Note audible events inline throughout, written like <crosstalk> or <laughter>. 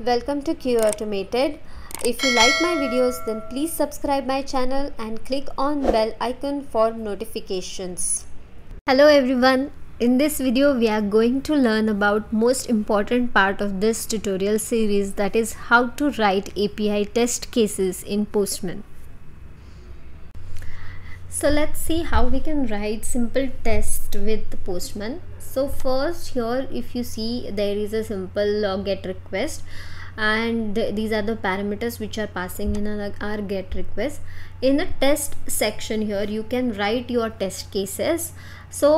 Welcome to QA Automated. If you like my videos then please subscribe my channel and click on bell icon for notifications. Hello everyone. In this video we are going to learn about most important part of this tutorial series that is how to write API test cases in Postman. So let's see how we can write simple test with Postman. So first here if you see there is a simple uh, get request. And th these are the parameters which are passing in our get request. In the test section here you can write your test cases. So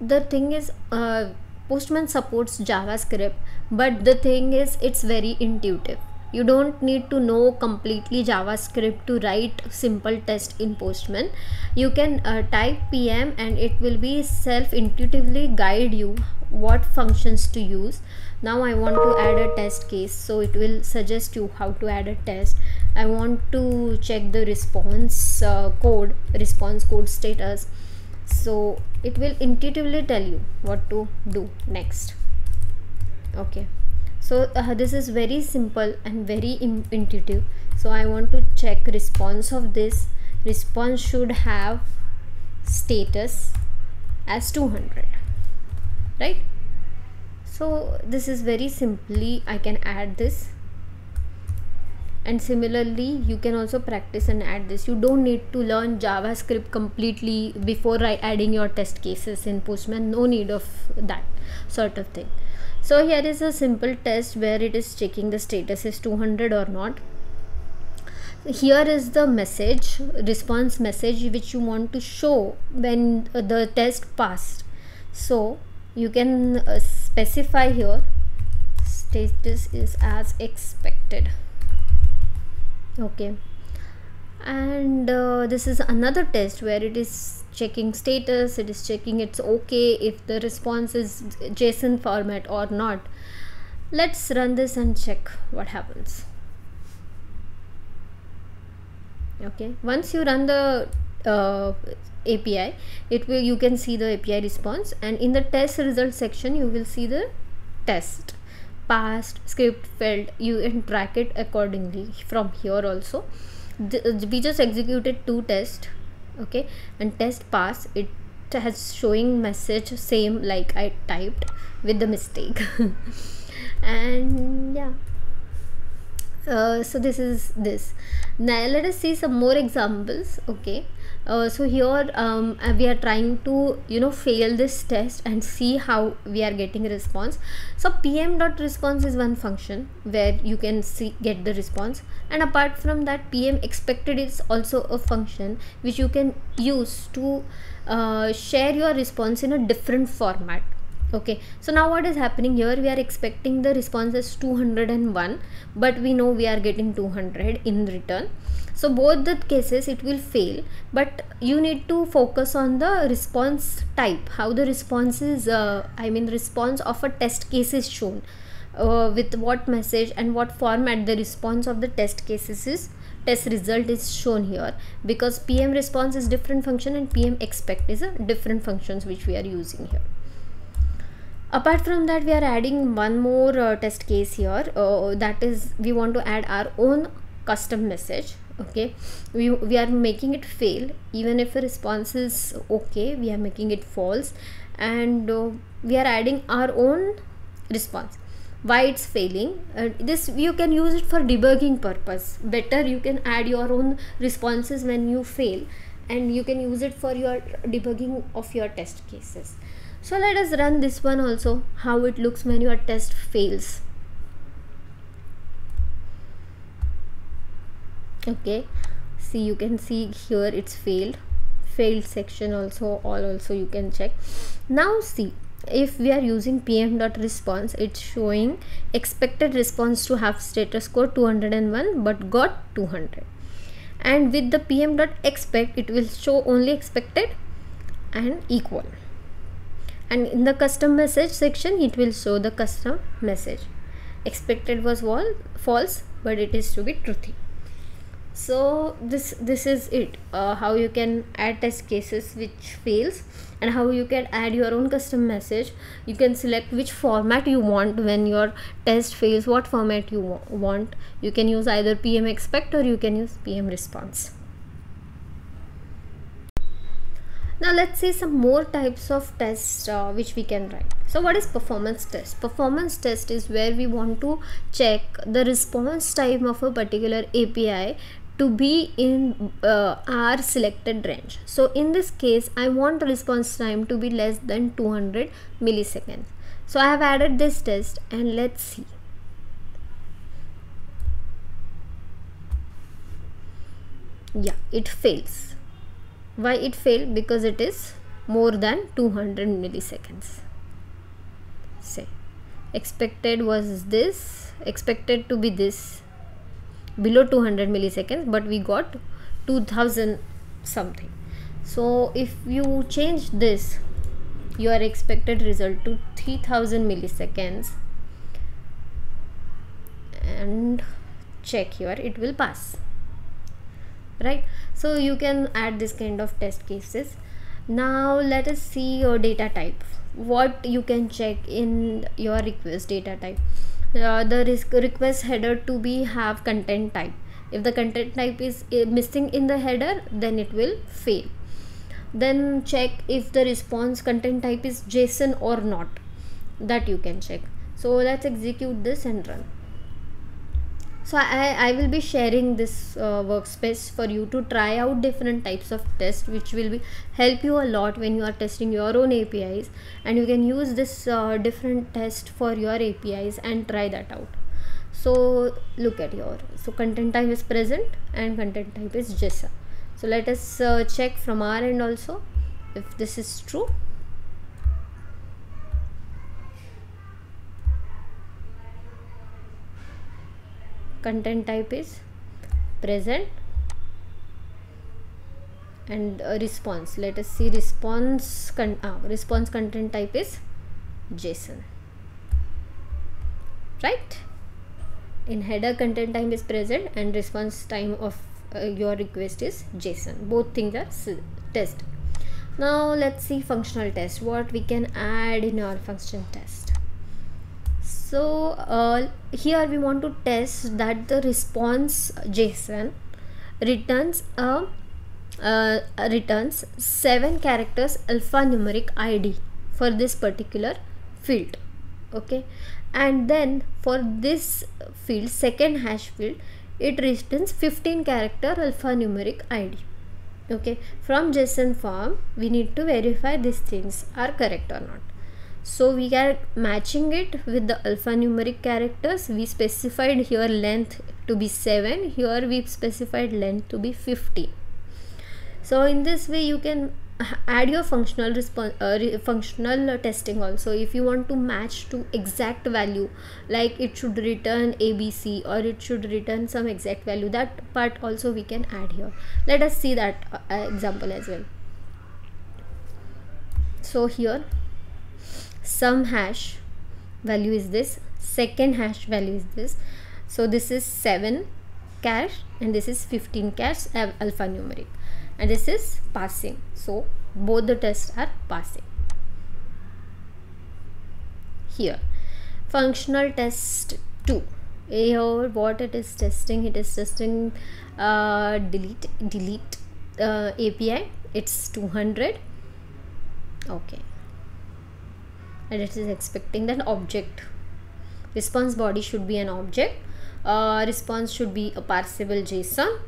the thing is uh, postman supports javascript but the thing is it's very intuitive you don't need to know completely javascript to write simple test in postman. You can uh, type pm and it will be self intuitively guide you what functions to use. Now i want to add a test case so it will suggest you how to add a test. I want to check the response uh, code response code status. So it will intuitively tell you what to do next. Okay so uh, this is very simple and very intuitive. So i want to check response of this. Response should have status as 200 right? So this is very simply i can add this. And similarly you can also practice and add this. You don't need to learn javascript completely before adding your test cases in postman. No need of that sort of thing so here is a simple test where it is checking the status is 200 or not. Here is the message response message which you want to show when the test passed. So you can uh, specify here status is as expected. Okay and uh, this is another test where it is checking status it is checking it's okay if the response is json format or not. Let's run this and check what happens. Okay once you run the uh, API it will you can see the API response and in the test result section you will see the test. Passed script failed you can track it accordingly from here also we just executed two tests okay? And test pass it has showing message same like I typed with the mistake. <laughs> And yeah. Uh, so this is this. Now let us see some more examples okay uh, so here um, uh, we are trying to you know fail this test and see how we are getting a response. So pm dot response is one function where you can see get the response. And apart from that pm expected is also a function which you can use to uh, share your response in a different format okay so now what is happening? Here we are expecting the response is 201 but we know we are getting 200 in return. So both the cases it will fail but you need to focus on the response type how the response is uh, i mean response of a test case is shown uh, with what message and what format the response of the test cases is test result is shown here. Because pm response is different function and pm expect is a different functions which we are using here apart from that we are adding one more uh, test case here. Uh, that is we want to add our own custom message okay? We, we are making it fail. Even if the response is okay we are making it false. And uh, we are adding our own response. Why it's failing? Uh, this you can use it for debugging purpose. Better you can add your own responses when you fail and you can use it for your debugging of your test cases so let us run this one also how it looks when your test fails. Okay see you can see here it's failed. Failed section also all also you can check. Now see if we are using pm dot response it's showing expected response to have status code 201 but got 200 and with the pm dot expect it will show only expected and equal and in the custom message section it will show the custom message. Expected was false but it is to be truthy. So this this is it. Uh, how you can add test cases which fails and how you can add your own custom message. You can select which format you want when your test fails what format you want. You can use either pm expect or you can use pm response now let's see some more types of tests uh, which we can write. So what is performance test? Performance test is where we want to check the response time of a particular api to be in uh, our selected range. So in this case i want the response time to be less than 200 milliseconds. So i have added this test and let's see. Yeah it fails why it failed? Because it is more than 200 milliseconds. Say expected was this expected to be this below 200 milliseconds but we got 2000 something. So if you change this your expected result to 3000 milliseconds and check here it will pass right? So you can add this kind of test cases. Now let us see your data type. What you can check in your request data type. Uh, the risk request header to be have content type. If the content type is uh, missing in the header then it will fail. Then check if the response content type is json or not. That you can check. So let's execute this and run so I, I will be sharing this uh, workspace for you to try out different types of tests which will be help you a lot when you are testing your own APIs and you can use this uh, different test for your APIs and try that out. So look at your so content type is present and content type is JSON so let us uh, check from our end also if this is true content type is present and response. Let us see response con ah, response content type is json. Right? In header content time is present and response time of uh, your request is json. Both things are test. Now let's see functional test. What we can add in our function test so uh, here we want to test that the response json returns a uh, returns seven characters alphanumeric id for this particular field okay? And then for this field second hash field it returns 15 character alphanumeric id okay? From json form we need to verify these things are correct or not so we are matching it with the alphanumeric characters. We specified here length to be 7 here we specified length to be 50 so in this way you can add your functional response uh, functional testing also. If you want to match to exact value like it should return abc or it should return some exact value that part also we can add here. Let us see that uh, example as well. So here sum hash value is this second hash value is this. So this is 7 cache and this is 15 cache alphanumeric. And this is passing. So both the tests are passing. Here functional test 2 here what it is testing? It is testing uh, delete delete uh, API it's 200 okay and it is expecting that object response body should be an object uh, response should be a parsable json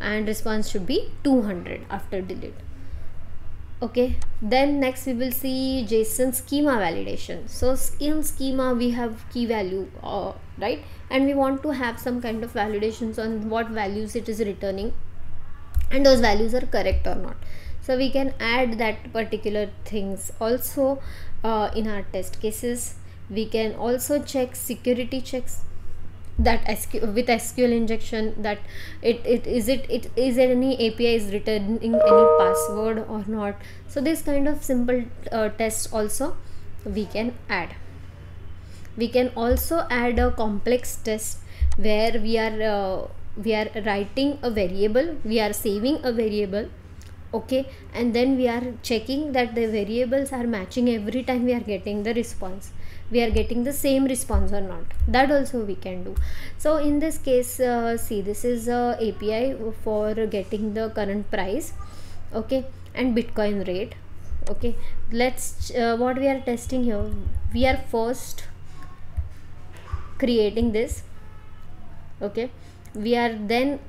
and response should be 200 after delete. Okay then next we will see json schema validation. So in schema we have key value uh, right? And we want to have some kind of validations on what values it is returning and those values are correct or not so we can add that particular things. Also uh, in our test cases we can also check security checks that SQ, with SQL injection that it, it is it it is there any API is returning any password or not. So this kind of simple uh, also we can add. We can also add a complex test where we are uh, we are writing a variable we are saving a variable okay? And then we are checking that the variables are matching every time we are getting the response. We are getting the same response or not. That also we can do. So in this case uh, see this is a api for getting the current price. Okay? And bitcoin rate. Okay? Let's uh, what we are testing here we are first creating this. Okay? We are then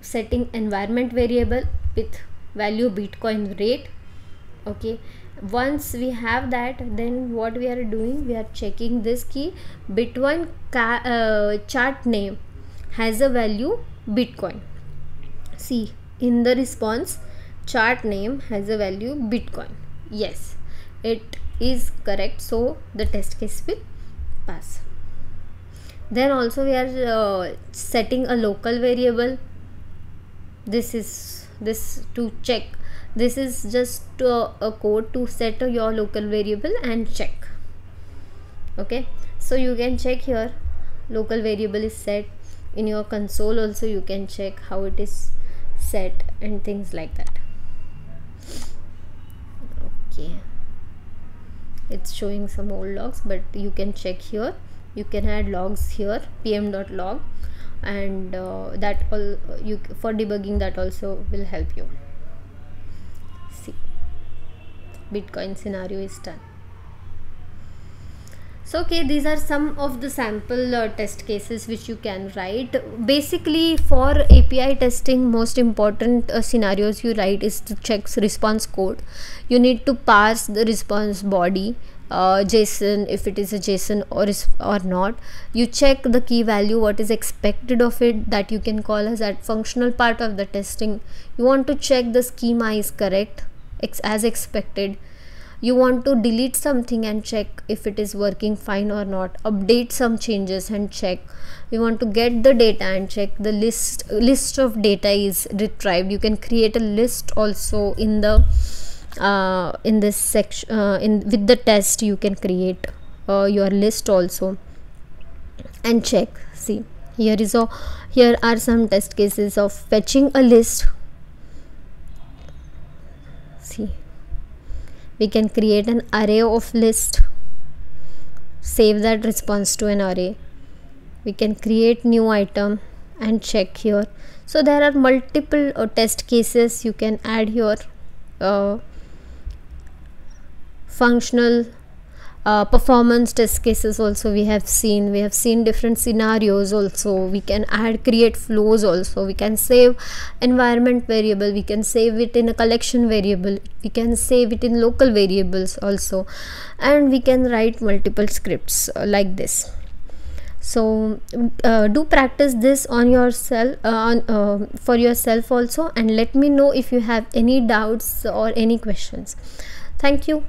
setting environment variable with value bitcoin rate okay? Once we have that then what we are doing? We are checking this key. Bitcoin uh, chart name has a value bitcoin. See in the response chart name has a value bitcoin. Yes it is correct. So the test case will pass. Then also we are uh, setting a local variable. This is this to check. This is just uh, a code to set your local variable and check. Okay? So you can check here. Local variable is set. In your console also you can check how it is set and things like that. Okay. It's showing some old logs but you can check here. You can add logs here. Pm.log and uh, that all you for debugging that also will help you. See bitcoin scenario is done. So okay these are some of the sample uh, test cases which you can write. Basically for api testing most important uh, scenarios you write is to check response code. You need to parse the response body uh, json if it is a json or is or not you check the key value what is expected of it that you can call as that functional part of the testing. You want to check the schema is correct as expected. You want to delete something and check if it is working fine or not. Update some changes and check. You want to get the data and check the list list of data is retrieved. You can create a list also in the uh, in this section uh, in with the test you can create uh, your list also and check. See here is a here are some test cases of fetching a list. See we can create an array of list save that response to an array. We can create new item and check here. So there are multiple uh, test cases you can add here uh, functional uh, performance test cases also we have seen. We have seen different scenarios also. We can add create flows also. We can save environment variable. We can save it in a collection variable. We can save it in local variables also. And we can write multiple scripts uh, like this. So uh, do practice this on yourself uh, on uh, for yourself also. And let me know if you have any doubts or any questions. Thank you